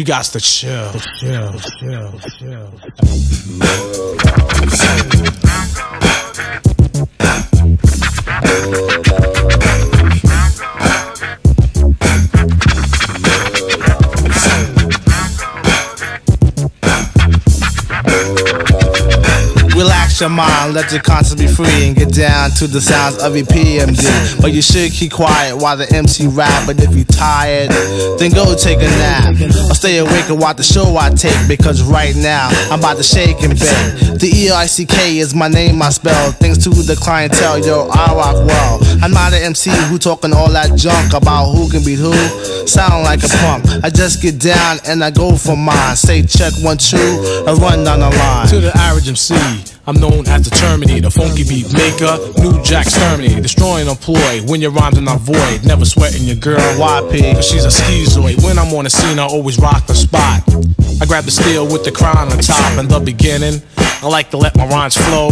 You got to chill, chill, chill, chill. Your mind, let your conscience be free and get down to the sounds of EPMD. But you should keep quiet while the MC rap. But if you tired, then go take a nap. Or stay awake and watch the show I take because right now I'm about to shake and bake. The E-I-C-K is my name I spell. Thanks to the clientele, yo, I rock well. I'm not an MC who talking all that junk about who can beat who. Sound like a punk. I just get down and I go for mine. Say check one, two, I run down the line. To the average MC, I'm known as the Terminator, the funky beat maker, new Jack Terminator, destroying employ when your rhymes are not void. Never sweating your girl, YP, cause she's a schizoid. When I'm on the scene, I always rock the spot. I grab the steel with the crown on top in the beginning. I like to let my rhymes flow.